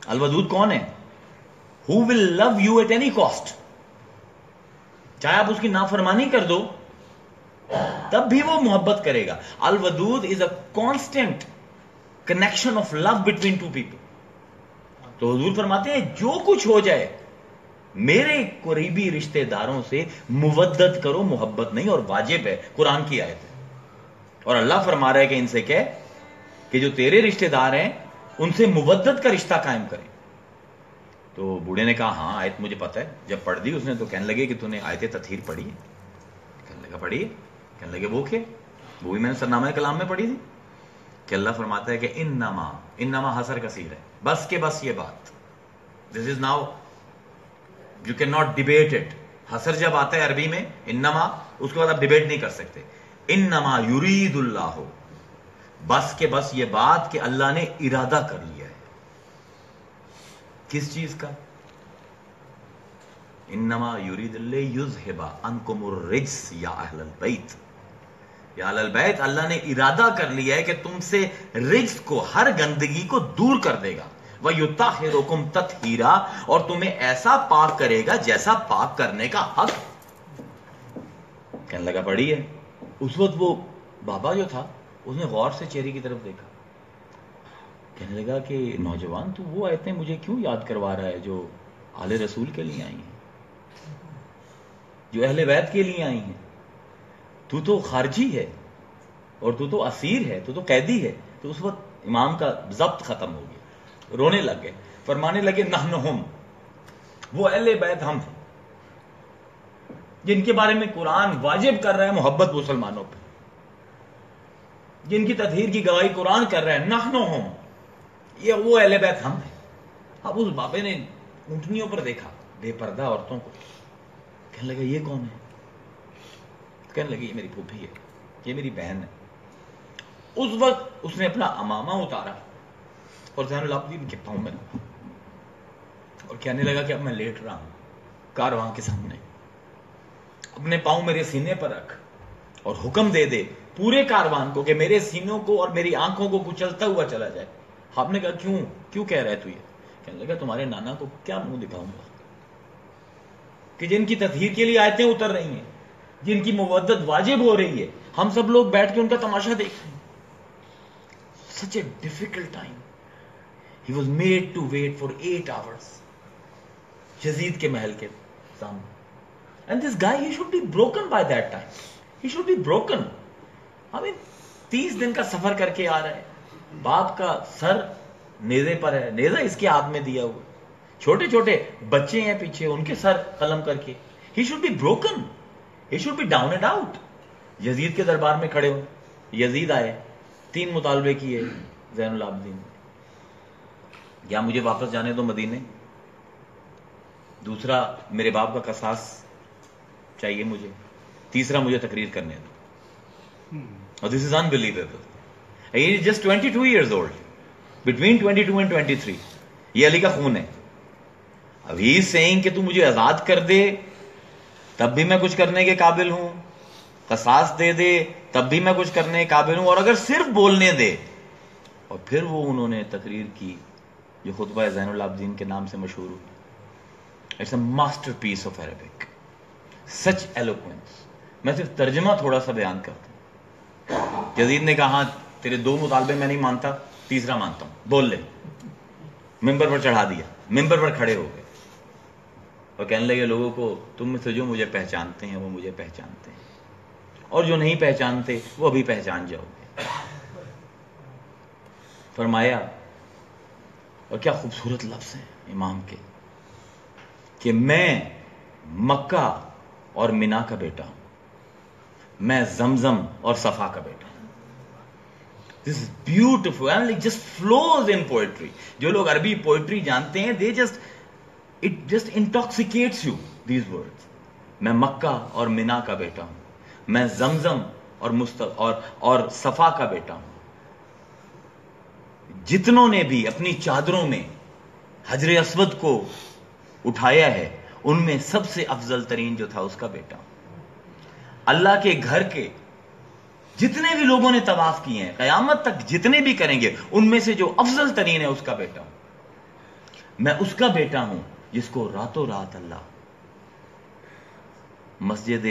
अलवदूद कौन है? Who will love you at any cost चाहे आप उसकी नाफरमानी कर दो, तब भी वो मोहब्बत करेगा। अलवदूद is a constant connection of love between two people तो हजूर फरमाते हैं, जो कुछ हो जाए, मेरे करीबी रिश्तेदारों से मुवद्दत करो, मोहब्बत नहीं, और वाजिब है, कुरान की आयत है। और अल्लाह फरमा रहा है कि इनसे कह कि जो तेरे रिश्तेदार हैं, उनसे मुवद्दत का रिश्ता कायम करें। तो बूढ़े ने कहा हाँ आयत मुझे पता है। जब पढ़ दी उसने तो कहने लगे कि तूने आयत तथहीर पढ़ी कहने लगा, पढ़ी कहने लगे, वो क्या? वो भी मैंने सरनामा कलाम में पढ़ी थी। कि अल्लाह फरमाता है कि इन नमा इन नमा हसर कसीर है। बस के बस ये बात। This is now you can not debate it हसर जब आता है अरबी में इन नमा उसके बाद आप डिबेट नहीं कर सकते। इन नमा युरीदुल्लाह। बस के बस ये बात कि अल्लाह ने इरादा कर लिया है। किस चीज़ का? इन नमा युरीद युज हेबा अनकुमुर रिज्स या अहलल बैत। या अल्लाह ने इरादा कर लिया है कि तुमसे रिज्क को, हर गंदगी को दूर कर देगा। वह युता हिरोकुम तत्हीरा, और तुम्हें ऐसा पाक करेगा जैसा पाक करने का हक। कहने लगा बड़ी है। उस वक्त वो बाबा जो था, उसने गौर से चेहरे की तरफ़ देखा। कहने लगा कि, नौजवान, तू वो आयतें मुझे क्यों याद करवा रहा है जो आले रसूल के लिए आई हैं? जो अहले वैद के लिए आई हैं? तू तो खारजी है, और तू तो असीर है, तू तो कैदी है तो उस वक्त इमाम का जब्त खत्म हो गया। रोने लग गए, फरमाने लगे, नहन हम, वो अहले बैत हम हैं, जिनके बारे में कुरान वाजिब कर रहा है मोहब्बत मुसलमानों पर जिनकी तदहीर की गवाही कुरान कर रहा है, नहनो हम, ये वो अहले बैत हम हैं। अब उस बाबे ने ऊंटनियों पर देखा, बेपर्दा औरतों को। कहने लगा, ये कौन है? कहने लगी, ये मेरी फूफी है, ये मेरी बहन है। उस वक्त उसने अपना अमामा उतारा और जैनुल आबदीन के पाँव में और कहने लगा कि अब मैं लेट रहा हूँ कारवां के सामने। अपने पाँव मेरे सीने पर रख और हुक्म दे दे पूरे कारवान को कि मेरे सीनों को और मेरी आँखों को कुचलता हुआ चला जाए। आपने कहा, क्यों? क्यों कह रहे तू ये? कहने लगा, तुम्हारे नाना को क्या मुँह दिखाऊँगा? कि जिनकी तस्वीर के लिए आयतें उतर रही हैं जिनकी मुवद्दत वाजिब हो रही है। हम सब लोग बैठ के उनका तमाशा देख रहे हैं। Such a difficult time he was made to wait for eight hours Yazid के महल के सामने। And this guy he should be broken by that time he should be broken I तीस दिन का सफ़र करके आ रहा है। बाप का सर नेजे पर है। नेजा इसके हाथ में दिया हुआ छोटे छोटे बच्चे हैं पीछे, उनके सर कलम करके। He should be broken should be down and out Yazid के दरबार में खड़े हो। यजीद आए। तीन मुतालबे किए जैनुल आबदीन। या मुझे वापस जाने दो मदीने। दूसरा मेरे बाप का कसास चाहिए मुझे। तीसरा मुझे तकरीर करने दो। और दिस इज़ अनबिलीवेबल ये just 22 years old between 22 and 23 ये अली का खून है। अब ही सेइंग कि तू मुझे आज़ाद कर दे। तब भी मैं कुछ करने के काबिल हूँ। कसास दे दे, तब भी मैं कुछ करने के काबिल हूँ। और अगर सिर्फ़ बोलने दे, और फिर वो उन्होंने तकरीर की, जो खुतबा जैनुल आबदीन के नाम से मशहूर हुई। It's a masterpiece of Arabic such eloquence मैं सिर्फ़ तर्जमा थोड़ा सा बयान करता हूँ। जदीद ने कहा, तेरे दो मुतालबे मैं नहीं मानता, तीसरा मानता हूँ। बोल ले। मेंबर पर चढ़ा दिया। मेंबर पर खड़े हो गए। और कहने लगे, लोगों को, तुम में से जो मुझे पहचानते हैं, वो मुझे पहचानते हैं। और जो नहीं पहचानते, वो अभी पहचान जाओगे। फरमाया, और क्या खूबसूरत लफ्ज है इमाम के, कि मैं मक्का और मिना का बेटा हूँ। मैं जमजम और सफ़ा का बेटा this is beautiful and just flows in poetry जो लोग अरबी पोएट्री जानते हैं they just it just intoxicates you these words मैं मक्का और मिना का बेटा हूँ। मैं जमजम और मुस्त और और सफ़ा का बेटा हूँ। जितनों ने भी अपनी चादरों में हजर असवद को उठाया है, उनमें सबसे अफजल तरीन जो था उसका बेटा अल्लाह के घर के जितने भी लोगों ने तवाफ किए हैं, कयामत तक जितने भी करेंगे, उनमें से जो अफजल तरीन है उसका बेटा हूँ। मैं उसका बेटा हूँ जिसको रातों रात अल्लाह मस्जिद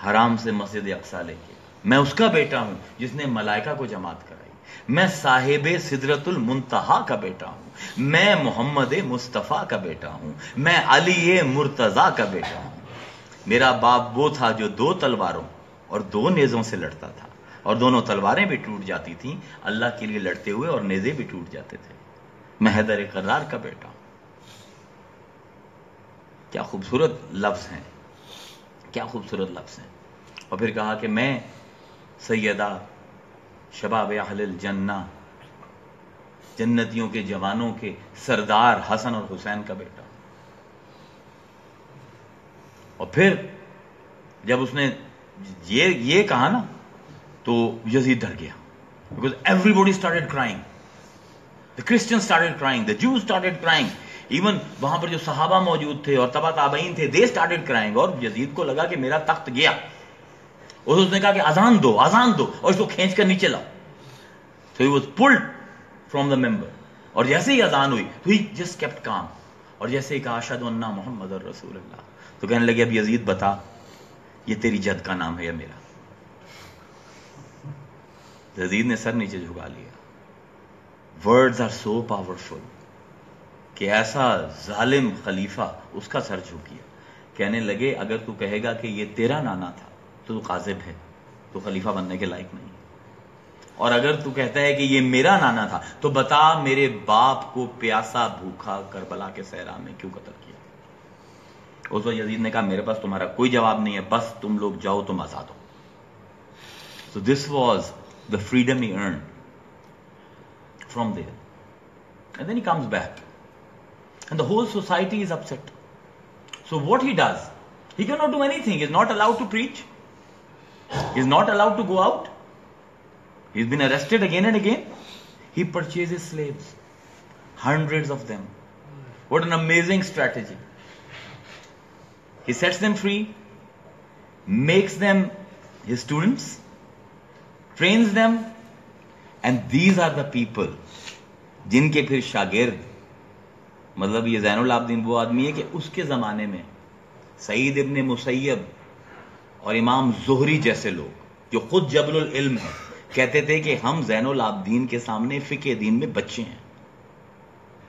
हराम से मस्जिद अक्सा लेके, मैं उसका बेटा हूँ जिसने मलाइका को जमात कराई, मैं साहेब सिदरतुल मुंतहा का बेटा हूँ, मैं मोहम्मद मुस्तफ़ा का बेटा हूँ, मैं अली मुर्तजा का बेटा हूँ। मेरा बाप वो था जो दो तलवारों और दो नेजों से लड़ता था और दोनों तलवारें भी टूट जाती थी, अल्लाह के लिए लड़ते हुए और नेजे भी टूट जाते थे। मैं हैदर करार का बेटा क्या खूबसूरत लफ्ज हैं। क्या खूबसूरत लफ्ज हैं। और फिर कहा कि मैं सैदा शबाब अहल जन्ना, जन्नतियों के जवानों के सरदार हसन और हुसैन का बेटा और फिर जब उसने ये ये कहा ना तो यजीद डर गया। Because everybody started crying the Christian started crying the Jew started crying even वहाँ पर जो सहाबा मौजूद थे और तबा ताबईन थे दे स्टार्टेड क्राइंग और यजीद को लगा कि मेरा तख्त गया। और उसने कहा कि अजान दो अजान दो, और इसको खींच कर नीचे लाओ। तो he was pulled from the member और जैसे ही अजान हुई तो ही जस्ट केप्ट काम और जैसे ही कहा अशद मोहम्मद रसूल तो कहने लगे, अब यजीद बता, ये तेरी जद का नाम है या मेरा? यजीद ने सर नीचे झुका लिया। वर्ड्स आर सो पावरफुल कि ऐसा जालिम खलीफा उसका सर झुक गया कहने लगे, अगर तू कहेगा कि ये तेरा नाना था तो तू काजिब है तो खलीफा बनने के लायक नहीं और अगर तू कहता है कि ये मेरा नाना था तो बता मेरे बाप को प्यासा भूखा करबला के सहरा में क्यों कतल किया? उस वक्त यजीद ने कहा, मेरे पास तुम्हारा कोई जवाब नहीं है, बस तुम लोग जाओ, तुम आज़ाद हो। So this was the freedom he earn from there and then he comes back And the whole society is upset so what he does He cannot do anything. He's not allowed to preach. He's not allowed to go out. He's been arrested again and again. He purchases slaves, hundreds of them. What an amazing strategy. He sets them free, makes them his students, trains them, and these are the people जिनके फिर शागिर्द मतलब ये आबदीन वो आदमी है कि उसके ज़माने में सईद इबन मुसैब और इमाम जोहरी जैसे लोग, जो खुद जबल इल्म है, कहते थे कि हम आबदीन के सामने फ़िके दीन में बच्चे हैं।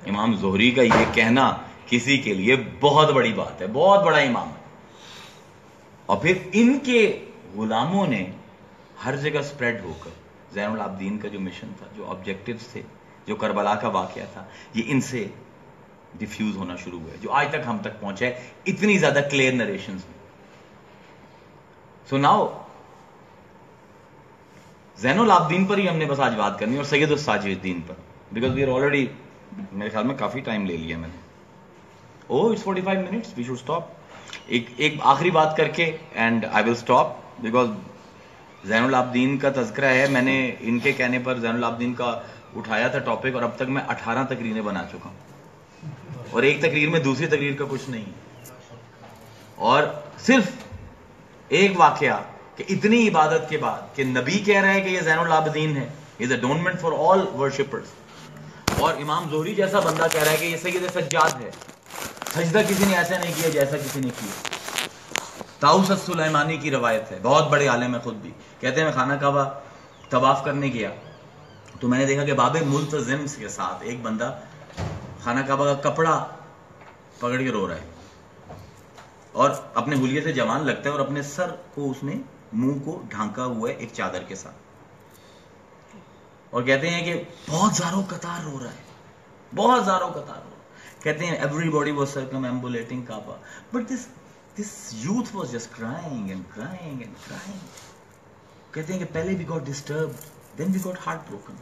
इमाम जोहरी का ये कहना किसी के लिए बहुत बड़ी बात है, बहुत बड़ा इमाम है। और फिर इनके गुलामों ने हर जगह स्प्रेड होकर आबदीन का जो मिशन था, जो ऑब्जेक्टिव्स थे, जो करबला का वाक्य था, ये इनसे डिफ्यूज होना शुरू हुआ जो आज तक हम तक पहुँचे इतनी ज़्यादा क्लियर नरेशन में। सो नाउ जैनुल आबदीन पर ही हमने बस आज बात करनी और सैयद साजिदीन पर। बिकॉज़ वी आर ऑलरेडी मेरे ख्याल में काफ़ी टाइम ले लिया मैंने। ओ it's 45 minutes we should stop एक एक आखिरी बात करके and I will stop because Zainul Abidin का तस्करा है, मैंने इनके कहने पर जैनुल आबदीन का उठाया था टॉपिक और अब तक मैं 18 तकरीरें बना चुका हूँ। और एक तकरीर में दूसरी तकरीर का कुछ नहीं। और सिर्फ़ एक वाकया कि इतनी इबादत के बाद कि नबी कह रहे हैं कि ये जैनुल आबदीन है is adornment for all worshippers और इमाम जोहरी जैसा बंदा कह रहा है कि ये सैयद सज्जाद है। सजदा किसी ने ऐसा नहीं किया जैसा किसी ने किया। ताउस सुलेमानी की रवायत है, बहुत बड़े आलम है खुद भी। कहते हैं, मैं खाना काबा तवाफ करने गया। तो मैंने देखा कि बाबे मुल्तजिम के साथ एक बंदा खाना काबा का कपड़ा पकड़ के रो रहा है और अपने हुलिये से जवान लगता है और अपने सर को उसने मुँह को ढांका हुआ है एक चादर के साथ। और कहते हैं कि बहुत जारो कतार रो रहा है, बहुत जारो कतार रो कहते हैं everybody was circumambulating Kaaba but this this youth was just crying and crying and crying कहते हैं कि पहले भी got disturb then we got heart broken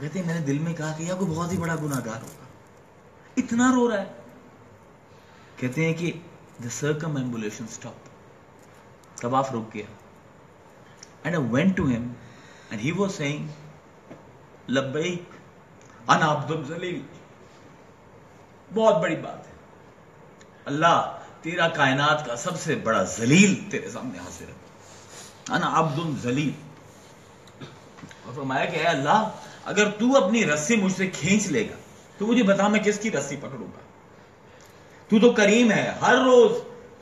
कहते हैं, मैंने दिल में कहा कि यह कोई बहुत ही बड़ा गुनागार होगा। इतना रो रहा है। कहते हैं कि द सर्कम एम्बुलेशन स्टॉप तबाफ रुक गया and I went to him and he was saying लब्बैक अन अब्दुल जलील। बहुत बड़ी बात है। अल्लाह, तेरा कायनात का सबसे बड़ा जलील तेरे सामने हाजिर है। अना अब्दुल जलील। और फरमाया कि अल्लाह, अगर तू अपनी रस्सी मुझसे खींच लेगा तो मुझे बता, मैं किसकी रस्सी पकड़ूँगा? तू तो करीम है, हर रोज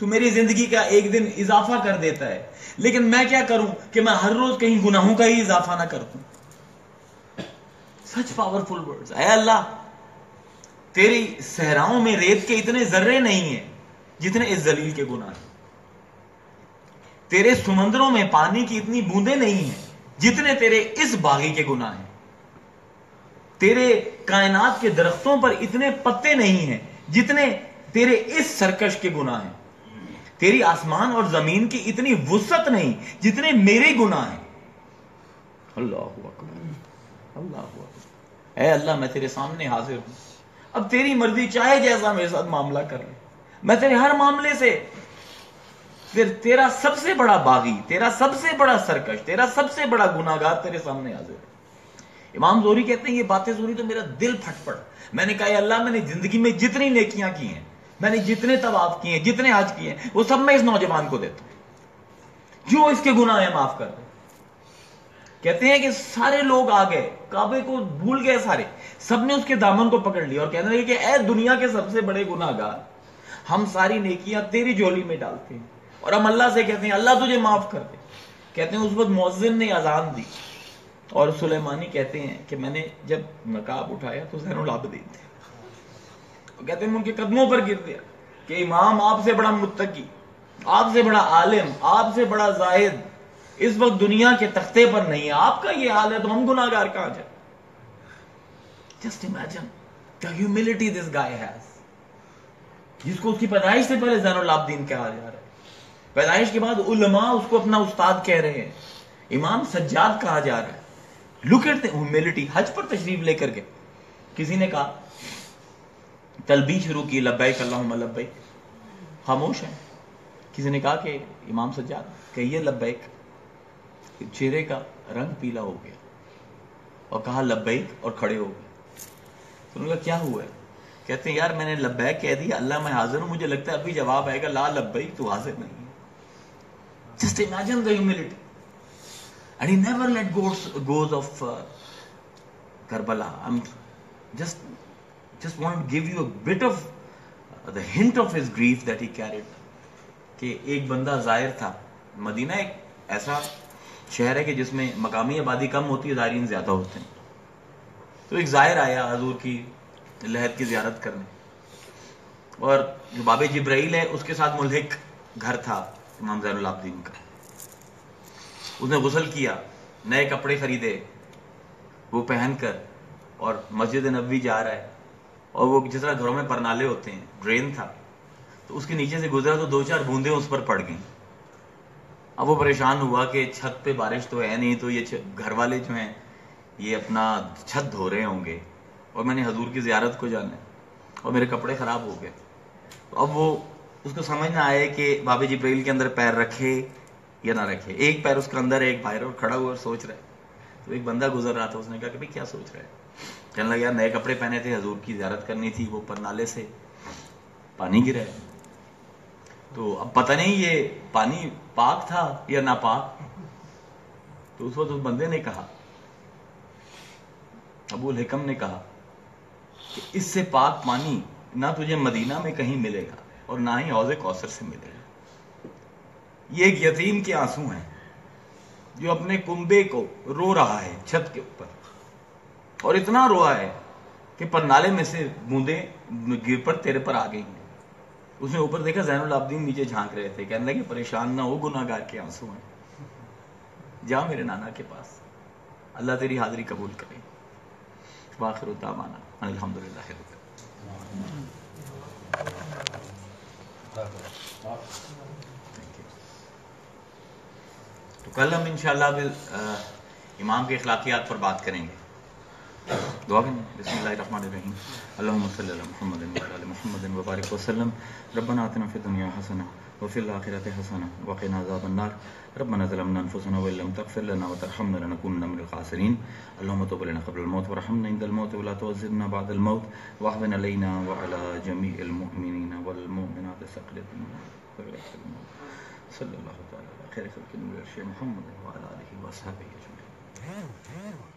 तू मेरी ज़िंदगी का एक दिन इजाफा कर देता है। लेकिन मैं क्या करूँ कि मैं हर रोज कहीं गुनाहों का ही इजाफा ना कर दूँ? सच पावरफुल वर्ड्स है अल्लाह, तेरी सहराओं में रेत के इतने जर्रे नहीं है जितने इस जलील के गुनाह हैं। तेरे समंदरों में पानी की इतनी बूंदे नहीं है जितने तेरे इस बागी के गुनाह हैं। तेरे कायनात के दरख्तों पर इतने पत्ते नहीं हैं, जितने तेरे इस सरकश के गुना हैं। तेरी आसमान और ज़मीन की इतनी वसत नहीं, जितने मेरे गुनाह हैं। अल्लाह अल्लाह अल्लाह, मैं तेरे सामने हाजिर हूँ। अब तेरी मर्ज़ी चाहे जैसा मेरे साथ मामला कर ले। मैं तेरे हर मामले से फिर तेरा सबसे बड़ा बागी, तेरा सबसे बड़ा सरकश, तेरा सबसे बड़ा गुनागार तेरे सामने हाजिर है। इमाम जोरी कहते हैं, ये बातें जोरी तो मेरा दिल फट पड़ा। मैंने कहा अल्लाह, मैंने ज़िंदगी में जितनी नेकियाँ की हैं, मैंने जितने तवाफ किए हैं, जितने आज किए हैं, वो सब मैं इस नौजवान को देता हूँ। जो इसके गुनाह है माफ़ कर दे? कहते हैं कि सारे लोग आ गए, काबे को भूल गए सारे। सबने उसके दामन को पकड़ लिया और कहने लगे कि, ए दुनिया के सबसे बड़े गुनाहगार, हम सारी नेकियाँ तेरी झोली में डालते हैं और हम अल्लाह से कहते हैं, अल्लाह, तुझे माफ़ कर दे। कहते हैं, उस वक्त मोजिन ने अजान दी। और सुलेमानी कहते हैं कि मैंने जब नकाब उठाया तो जैनुल आबदीन थे। कहते हैं उनके कदमों पर गिर दिया कि इमाम आपसे बड़ा मुत्तकी, आपसे बड़ा आलिम, आपसे बड़ा जाहिद, इस वक्त दुनिया के तख्ते पर नहीं है। आपका ये हाल है तो हम गुनागार कहाँ जाए? Just imagine the humility this guy has जिसको उसकी पैदाइश से पहले जैनुल आबदीन कहा जा रहा है। पैदाइश के बाद उलमा उसको अपना उस्ताद कह रहे हैं। इमाम सज्जाद कहा जा रहा है। लुक एट ह्यूमिलिटी हज पर तशरीफ़ लेकर के। किसी ने कहा तलबी शुरू की, लब्बैक अल्लाहुम्मा लब्बैक। खामोश है। किसी ने कहा कि इमाम सज्जाद, कहिए लब्बैक, चेहरे का रंग पीला हो गया। और कहा, लब्बैक, और खड़े हो गए। तो उन्होंने क्या हुआ? है कहते हैं, यार, मैंने लब्बैक कह दिया, अल्लाह मैं हाजिर हूँ, मुझे लगता है अभी जवाब आएगा, ला लब्बैक, तू हाजिर नहीं है। Just imagine the humility and he never let goes goes off Karbala. I'm just just want to give you a bit of uh, the hint of his grief that he carried. कि एक बंदा ज़ाहिर था Medina एक ऐसा शहर है कि जिसमें मकामी आबादी कम होती है जायरीन ज़्यादा होते हैं तो एक ज़ाहिर आया हजूर की लहर की जियारत करने और जो बाबे जिब्राइल है उसके साथ मुल्हिक घर था इमाम जैनुलाब्दीन का उसने गुसल किया, नए कपड़े खरीदे, वो पहनकर, और मस्जिद नबी जा रहा है, और वो जिस तरह घरों में परनाले होते हैं ड्रेन था तो उसके नीचे से गुजरा तो दो चार बूंदे उस पर पड़ गई। अब वो परेशान हुआ कि छत पे बारिश तो है नहीं तो ये घर वाले जो हैं, ये अपना छत धो रहे होंगे, और मैंने हजूर की जियारत को जाना और मेरे कपड़े खराब हो गए। तो अब वो, उसको समझ ना आए कि बाबे जी ब्रेल के अंदर पैर रखे या ना रखे। एक पैर उसके अंदर, एक बाहर, और खड़ा हुआ और सोच रहा है। तो एक बंदा गुजर रहा था, उसने कहा कि भाई क्या सोच रहा है? कहने लगा, यार, नए कपड़े पहने थे, हजूर की जियारत करनी थी, वो पर नाले से पानी गिरा है। तो अब पता नहीं ये पानी पाक था या नापाक तो उस वक्त उस बंदे ने कहा अबुल हिकम ने कहा कि इससे पाक पानी ना तुझे मदीना में कहीं मिलेगा और ना ही हौजे कौसर से मिलेगा। ये एक यतीम के आँसू हैं, जो अपने कुंबे को रो रहा है छत के ऊपर। और इतना रोआ है कि परनाले में से बूंदे गिर पर तेरे पर आ गई। हैं उसने ऊपर देखा जैनुल आबदीन नीचे झाँक रहे थे, कहने लगे, परेशान ना हो गुनागार के आँसू हैं। जा मेरे नाना के पास। अल्लाह तेरी हाजिरी कबूल करे। वाखिर दामाना अल्हम्दुलिल्लाह तो कल हम इंशाल्लाह इमाम के अखलाकियात पर बात करेंगे। दुआ करें। बिस्मिल्लाहिर्रहमानिर्रहीम अल्लाहुम्मा सल्ली अला मुहम्मद व अला मुहम्मद व बारिक वसल्लम। रब्बना आतिना फिद दुनिया हसना व फिल आखिरति हसना व क़िना अज़ाबन रब्बना ज़लमना अनफुसना व लम तगफिर लना व तरहमना लनकुनन्ना मिनल ख़ासिरीन। अल्लाहुम्मा तुब लना क़ब्ल अल-मौत वरहमना इंदल मौत व ला तुअज़्ज़िबना बअदल मौत। वहवन अलैना व अला जमीइल मुमिनीन वल मुमिनात सक़लतन सल्लल्लाहु तआला खैर खल्क़ि मुहम्मद व अला आलिहि व असहाबिहि अजमईन